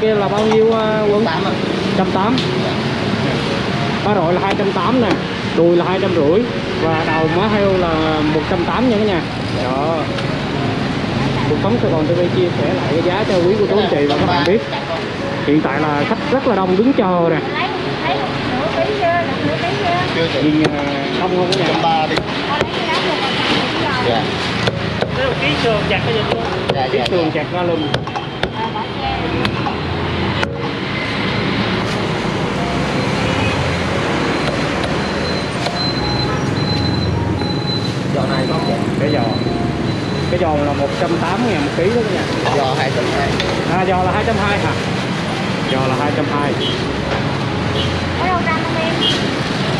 kia là bao nhiêu ờ, Quân tám á trăm tám. Có độ là hai trăm tám nè đùi là hai trăm rưỡi và đầu má heo là một trăm tám nha cả nhà. Đó. Cuộc sống Sài Gòn TV chia sẻ lại cái giá cho quý cô chú anh chị và các bạn biết. Hiện tại là khách rất là đông đứng chờ nè. Lấy lấy một nửa ký chưa được nửa ký chưa chưa chị. Nhìn ờ, đông không cả nhà? Trăm ba đi. Cái dạ cái sườn chặt cái gì luôn dạ ký dạ. Sườn chặt ra lùm Ờ, bỏ ra. Giò này có cái giò. Cái giò là 180 ngàn một ký đó nhà giò hai trăm hai. À giò là 220 hả? Giò là 220 Có đâu răm không em?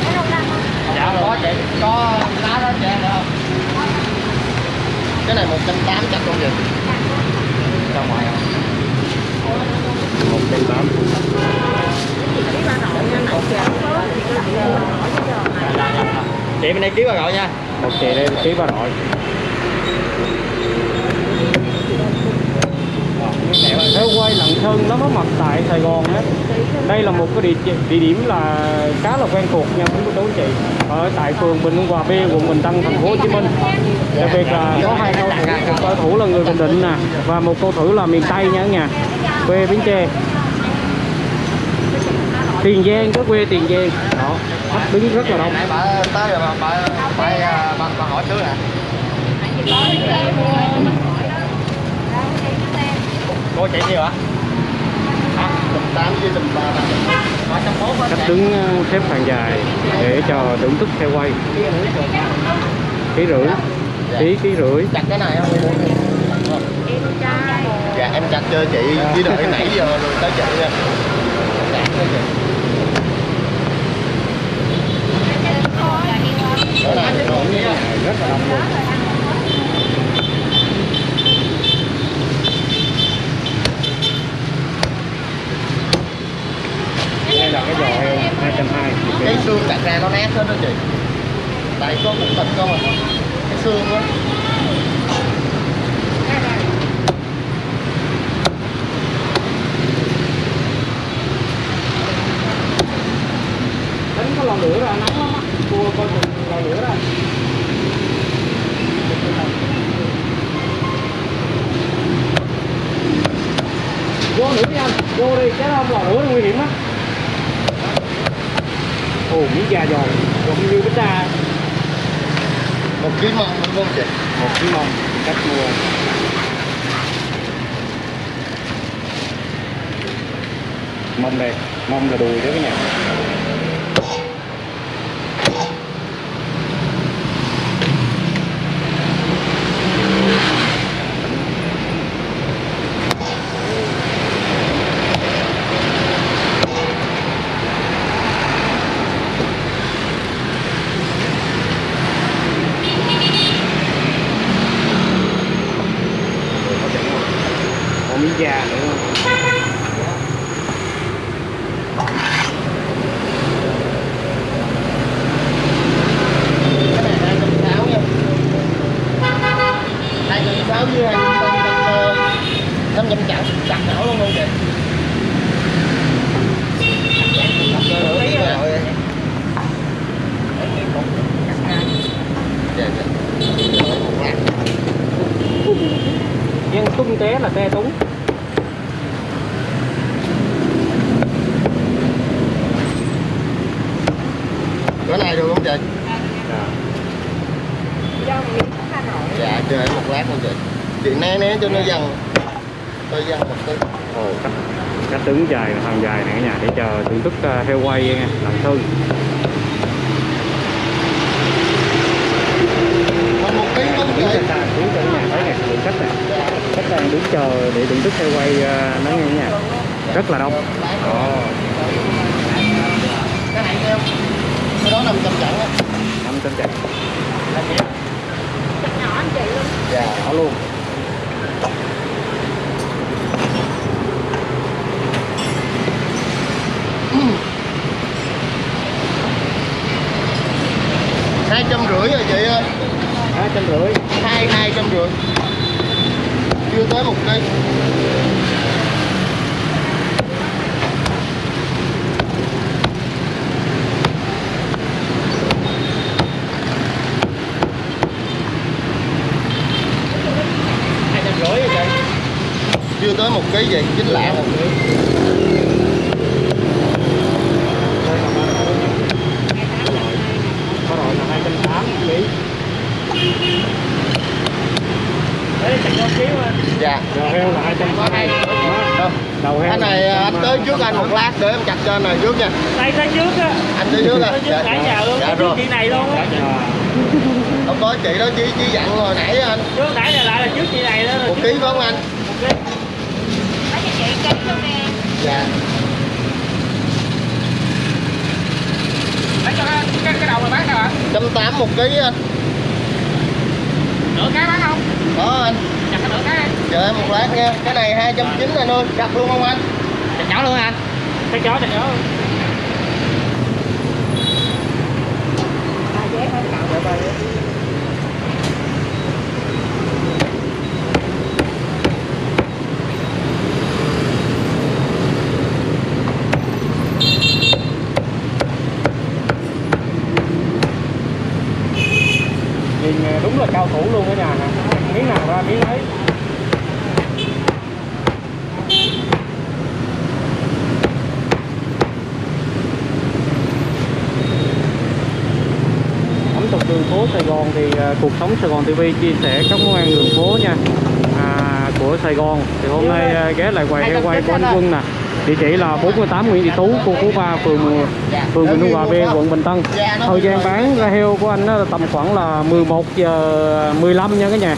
Có đâu răm không? dạ có chị. Có lá đó chị được không? Cái này một trăm tám chắc không vậy ra ngoài không? một trăm tám chị bên đây ký bà gọi nha. Một chị đây ký bà nội theo quay lặng thân nó có mặt tại Sài Gòn á. Đây là một cái địa, chỉ- địa điểm là khá là quen thuộc nha quý cô chú chị. Ở tại phường Bình Hòa B quận Bình Tân thành phố Hồ Chí Minh. Đặc biệt là có hai cầu thủ. Một cầu thủ là người Bình Định nè và một cầu thủ là miền Tây nha cả nhà quê Bến Tre. Tiền Giang có quê Tiền Giang. Đó khách đứng rất là đông. Nãy bà tới rồi bà bà bà, bà, bà, hỏi trước nè. Cô chị nhiêu hả? Với khách đứng ờ, xếp hàng dài để cho thưởng thức theo quay. Ký rưỡi. Ký ký rưỡi. Chặt cái này không? Dạ em chặt cho chị chỉ đợi nãy giờ rồi tới chị nha. Chặt cho chị Cái này thì ngon nha rất là đông luôn đây là cái giò heo hai trăm hai cái xương đặt ra nó nát hết đó chị. Tại có một thịt không à cái xương á đánh có lò lửa ra nóng lắm á. Cua coi chừng lò lửa ra vô nữa đi anh vô đi cái đó lò lửa nguy hiểm á. Ồ miếng da giòn còn như bánh đa một ký mông đúng không chị? Một ký mông cách mua. Mông đây mông là đùi đó cái nhà còn miếng da nữa cái này hai trăm sáu nha hai trăm sáu với hai trăm năm trăm chặt chặt nổi luôn không dạ dạ một lát nhưng tung té là te túng. Cái này được không chị? Dạ. dạ chờ em một lát luôn chị. Chị né né cho nó dần tôi một Ồ, cách, cách đứng dài hàng dài này cả nhà để chờ thưởng thức uh, heo quay nha làm thư. Còn một tí không đứng cả nhà thấy nè lượng khách này khách đang đứng chờ để thưởng thức heo quay uh, nó nghe nhà rất là đông. Ồ, cái này theo cái đó 500 chẵn á. Năm trăm chạy nhỏ anh chị luôn. Dạ đó luôn hai trăm rưỡi rồi chị ơi. Hai trăm rưỡi. Hai hai trăm rưỡi. Chưa tới một cây. Chưa tới một cái gì chính là một lạng anh này anh tới trước anh một lát để em chặt cho anh này trước nha. Đây tới trước á. Anh tới trước à tới trước nãy giờ luôn dạ rồi. chị này luôn á. Không có chị đó chỉ chỉ dặn rồi nãy anh. Trước nãy là lại là trước chị này đó một ký phải không anh? Một ký. Nói cho chị ký luôn nè. dạ. Lấy cho cái, cái, cái đầu là bán nào ạ? Trăm tám một ký anh. Nửa cái bán không? Có anh chặt cái nửa cái đi chờ em một lát nha. Cái này hai trăm chín anh ơi chặt luôn không anh? Chặt nhỏ luôn anh. Cái chó chặt nhỏ luôn nhìn đúng là cao thủ luôn ở nhà nè miếng nào ra miếng ấy ẩm thực đường phố Sài Gòn thì à, cuộc sống Sài Gòn TV chia sẻ các món ăn đường phố nha. À, của Sài Gòn. Thì hôm nay à, ghé lại quầy heo quay của anh Quân nè. Địa chỉ là 48 Nguyễn Thị Tú khu phố 3 phường phường Bình Hưng Hòa B quận Bình Tân. thời gian bán ra heo của anh là tầm khoảng là 11 giờ 15 nha cả nhà.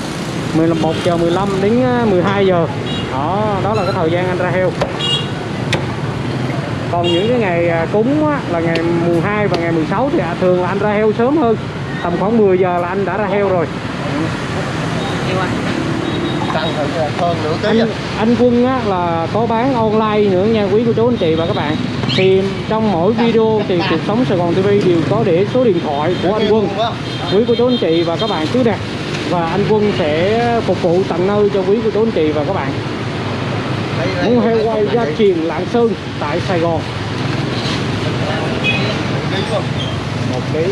11 giờ 15 đến à, 12 giờ. Đó đó là cái thời gian anh ra heo. Còn những cái ngày à, cúng á, là ngày mùng 2 và ngày 16 thì à, thường là anh ra heo sớm hơn tầm khoảng 10 giờ là anh đã ra heo rồi. Tăng hơn nửa anh, anh Quân á, là có bán online nữa nha quý cô chú anh chị và các bạn. Thì trong mỗi video thì cuộc sống Sài Gòn TV đều có để số điện thoại của anh Quân. Quý cô chú anh chị và các bạn cứ đặt và anh Quân sẽ phục vụ tận nơi cho quý cô chú anh chị và các bạn. Muốn heo quay gia truyền Lạng Sơn tại Sài Gòn. Một ký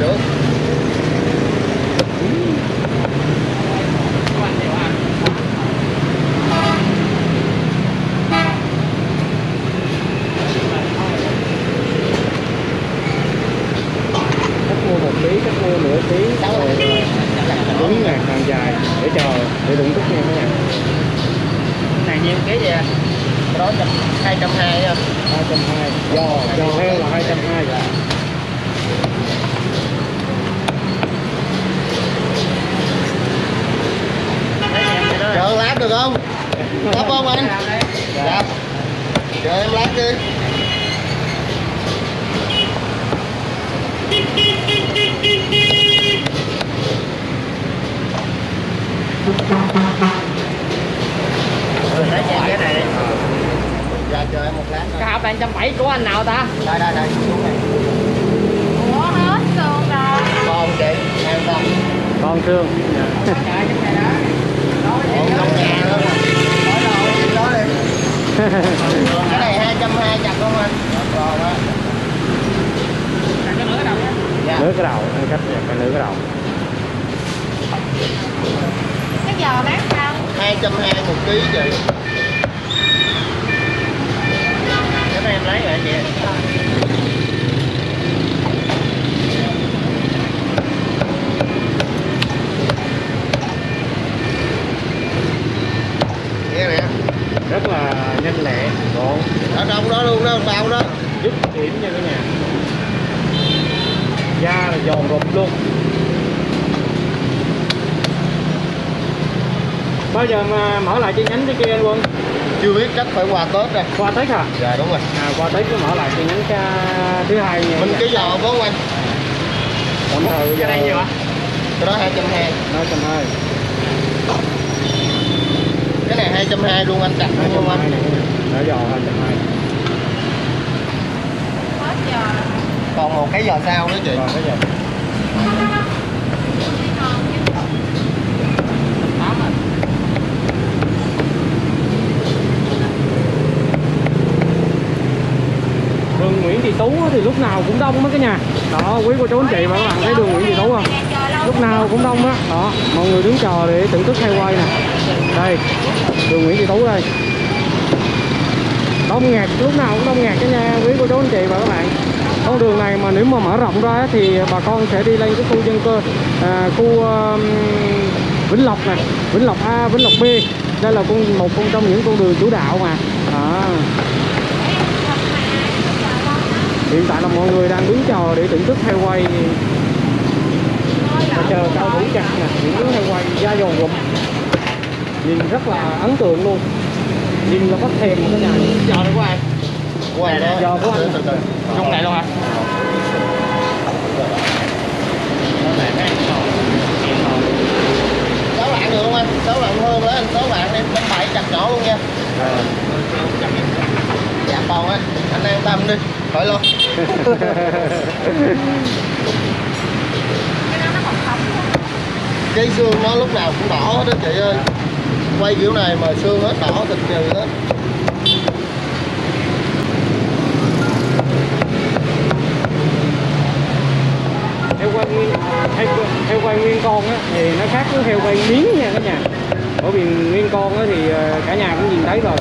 được. Rồi. cái đó trăm hai trăm hai anh 220 giò giò heo là 220 chờ được không? Có không anh? Dạ. Chờ em lát đi. Lấy cho cái này đi dạ chờ em một lát cái hộp này trăm bảy của anh nào ta? Đây đây đây. Xuống này Ủa hết rồi. con chị em không con thương. Còn trong nhà nữa mà hỏi đâu đó đi cái này hai trăm hai chặt không anh còn đó chặt cái nửa cái đầu nhé dạ nửa cái đầu ăn cách dẹp cái nửa cái đầu. Cái giò bán sao? hai trăm hai một ký chị cái này em lấy rồi chị nghe nè rất là nhanh lẹ gọn ở trong đó luôn đó bao đó dứt điểm nha cả nhà da là giòn rụp luôn bao giờ mà mở lại chi nhánh cái kia anh quân. Chưa biết chắc phải qua tết rồi qua tết hả? Dạ đúng rồi. À qua tết mới mở lại chi nhánh ca thứ hai nha mình cái giò phải không anh? Tạm thời cái này nhiều ạ. Cái đó hai trăm hai. Hai trăm hai cái này hai trăm hai luôn anh chặt hai đúng trăm không hai anh? đã giò hai trăm hai. Còn một cái giò sao nữa chị. Còn cái gì Ngon chứ. tám à đường Nguyễn Thị Tú thì lúc nào cũng đông á cái nhà. Đó quý cô chú anh chị và các bạn thấy đường Nguyễn Thị Tú không? Lúc nào cũng đông á đó mọi người đứng chờ để thưởng thức hay quay nè. Đây đường Nguyễn Thị Tú đây. Đông nghẹt lúc nào cũng đông nghẹt cái nha quý cô chú anh chị và các bạn. Con đường này mà nếu mà mở rộng ra thì bà con sẽ đi lên cái khu dân cư à, khu um, Vĩnh Lộc này Vĩnh Lộc A Vĩnh Lộc B. Đây là con một con trong những con đường chủ đạo mà đó hiện tại là mọi người đang đứng chờ để thưởng thức heo quay. Và chờ cao thủ chặt nè những miếng heo quay da giòn rụm nhìn rất là ấn tượng luôn. Nhìn là bắt thèm cái nhà. Giờ được của ai? của anh đó. Giờ của anh. Chung này luôn hả? sáu lạng được không anh? Sáu lạng hơn lấy anh. Sáu lạng em năm bảy chặt nhỏ luôn nha. Dạ còn á. Anh an tâm đi. Khỏi lo cái xương nó lúc nào cũng đỏ hết đó chị ơi. Quay kiểu này mà xương hết đỏ thịt trừ hết. Heo quay nguyên heo, heo quay nguyên con á thì nó khác với heo quay miếng nha cả nhà. Bởi vì nguyên con á thì ờ, cả nhà cũng nhìn thấy rồi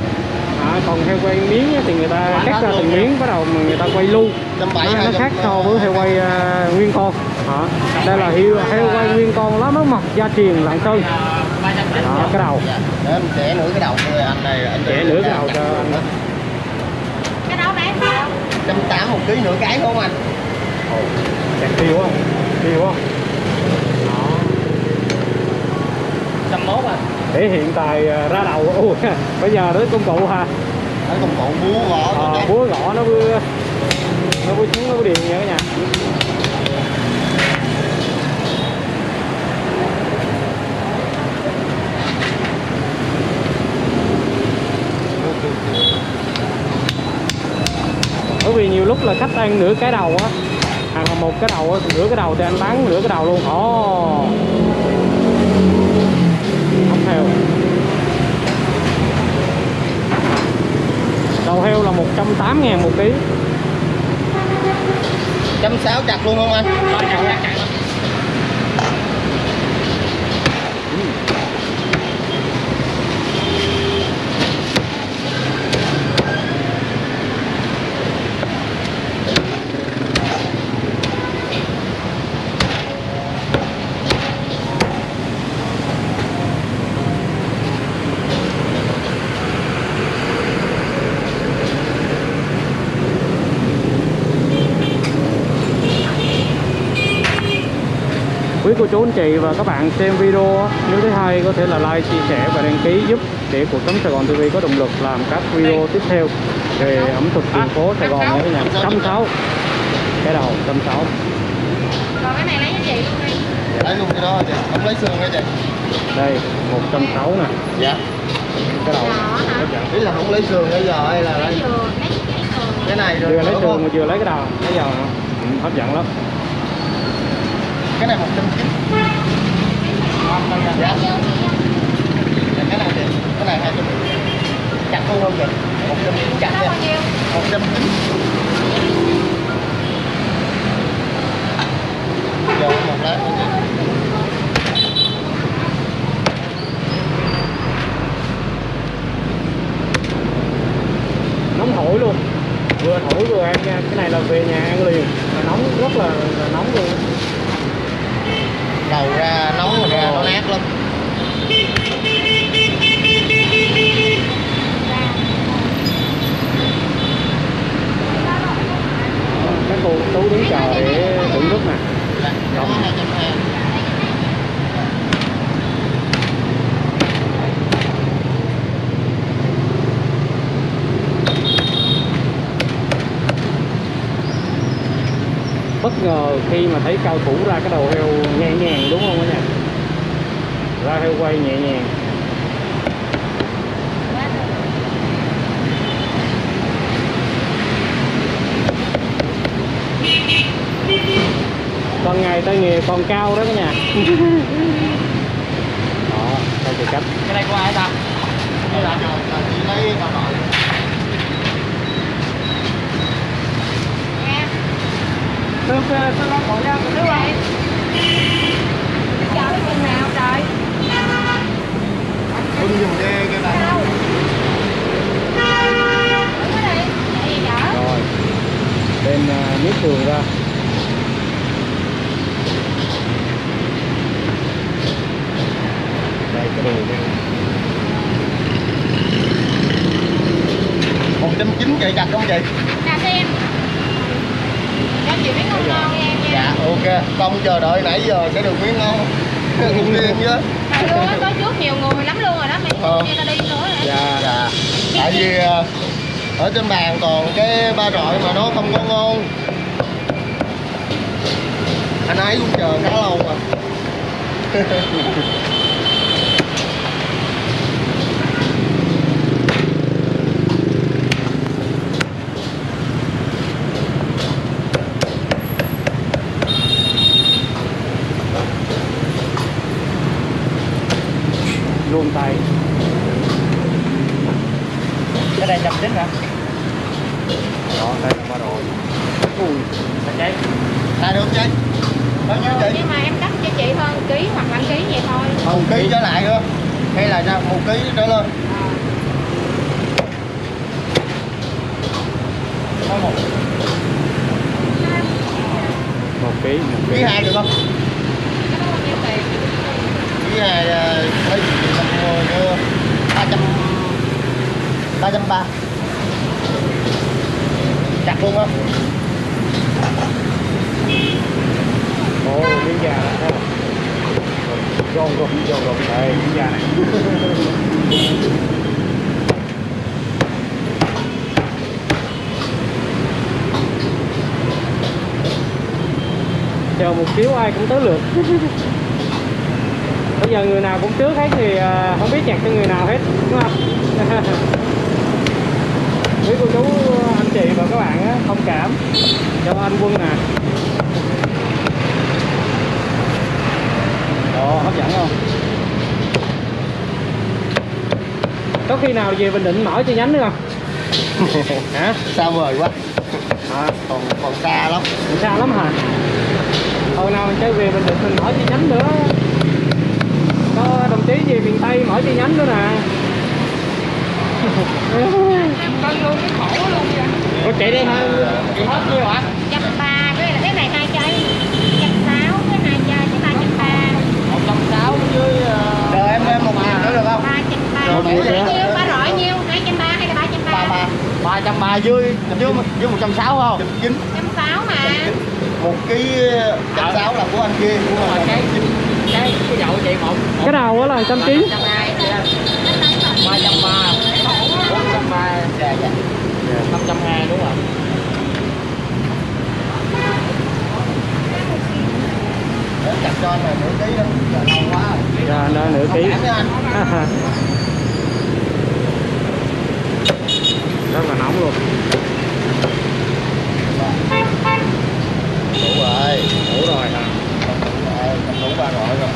còn heo quay miếng thì người ta cắt ra từng miếng bắt đầu mà người ta quay lu. Bảy nó, nó khác so với heo quay ờ, nguyên con. Đó. đây là heo heo quay nguyên con lá mắc mật gia truyền lạng sơn. Đó cái đầu. Dạ. Để em xẻ nửa cái đầu thôi anh này anh Xẻ nửa cái đầu cho anh. cái đó bán sao? Trăm tám một ký nửa cái không anh? Chặt tiêu không tiêu không đó. Trăm mốt à. Để hiện tại ờ, ra đầu. Ui bây giờ tới công cụ ha Đấy công cụ búa gõ Ờ, búa gõ nó vừa nó vừa xuống nó vừa điện vậy cả nhà bởi vì nhiều lúc là khách ăn nửa cái đầu á. Là một cái đầu á nửa cái đầu thì anh bán nửa cái đầu luôn. Ồ. Không theo đầu heo là 180 ngàn một ký. Trăm sáu chặt luôn không anh? Rồi chặt chặt chặt chị và các bạn xem video nếu thấy hay có thể là like chia sẻ và đăng ký giúp để cuộc sống Sài Gòn TV có động lực làm các video tiếp theo về ẩm thực đường phố Sài Gòn nha các nhà. Trăm sáu. Cái đầu trăm sáu. Còn cái này lấy cho chị luôn đi. Lấy luôn cái đó chị. Không lấy xương nha chị? Đây một trăm sáu nè. Dạ. Cái đầu. Hả? Ý là không lấy xương bây giờ hay là lấy lấy vừa lấy lấy vừa cái này rồi vừa lấy mà vừa lấy cái đầu. Cái giờ ừ, hấp dẫn lắm cái này một trăm chín. Dạ Bao nhiêu chị? Dạ, cái này thì cái này hai trăm chặt luôn không vậy? Một trăm chặt Nó nha bao nhiêu? một trăm chín. Giờ một lát nữa chị nóng hổi luôn vừa thổi vừa ăn nha cái này là về nhà ăn liền mà nóng rất là, là nóng luôn đầu ra nóng mà ra nó nát lắm các cô chú đứng chờ để thưởng thức nè Dạ, đó hai trăm hai bất ngờ khi mà thấy cao thủ ra cái đầu heo nhẹ nhàng đúng không cả nhà ra heo quay nhẹ nhàng. Con ngày tay nghề còn cao đó cả nhà đó đây thì cách. Cái này của ai ta? Đây là là chị lấy bà nội Sơ sơ sơ lo khổ ra Đúng rồi. Chợ cái chừng nào trời? Bưng dùng đê cái này sườn ra đây cái đường nha một trăm chín vậy chặt không chị Nè xem Cho chị biết ngon ngon nha em nha dạ ok công chờ đợi nãy giờ sẽ được miếng ngon cũng riêng chứ Mà luôn á, có trước nhiều người lắm luôn rồi đó Mày Ờ. nghe ta đi nữa rồi dạ. Dạ. Tại vì ờ, ở trên bàn còn cái ba rọi mà nó không có ngon. Anh ấy cũng chờ khá lâu mà chín hả đó đây là ba rồi ui Sao cháy? Là được chị bao nhiêu chị Nhưng mà em cắt cho chị hơn ký hoặc là ký vậy thôi. Một ký trở lại nữa hay là sao? Một ký trở lên. Ờ. Có một. Một ký một ký. Hai được không? Ký hai ờ, mấy mười ba trăm ba trăm ba chặt luôn á ồ miếng da này thấy rồi giòn rồi gòn đây miếng da này. Chờ một xíu ai cũng tới lượt. Bây giờ người nào cũng trước hết thì à, không biết nhặt cho người nào hết, đúng không? quý cô chú anh chị và các bạn á, thông cảm cho anh quân nè Ồ, hấp dẫn không? Có khi nào về Bình Định mở chi nhánh nữa không? Hả? xa vời quá À, còn còn xa lắm xa lắm hả? Hồi nào mình chơi về Bình Định mình mở chi nhánh nữa Có đồng chí về miền Tây mở chi nhánh nữa nè Cân luôn cái khổ luôn vậy Có chạy đi. Hả? chị hết nhiêu hả? Trăm ba cái là cái này hai cây Trăm sáu cái này cho cái ba trăm ba. Một trăm sáu với ờ, đợi em em một ngàn nữa được không? Ba trăm ba. Rồi, nhiêu ba rọi nhiêu? Hai trăm ba hay là ba trăm ba. Ba ba. Ba trăm ba dưới dưới dưới một trăm sáu không? Trăm chín. Trăm sáu mà. Một ký trăm sáu là của anh kia. Của mình cái cái cái dậu chị một Cái đầu á là trăm chín ba trăm ba trăm ba dạ năm trăm hai đúng không chặt cho anh nửa ký đó, quá rồi. Dạ, nửa ký. Rất là nóng luôn. Dạ. Đủ rồi, rồi hả? Đủ rồi, ba rồi rồi.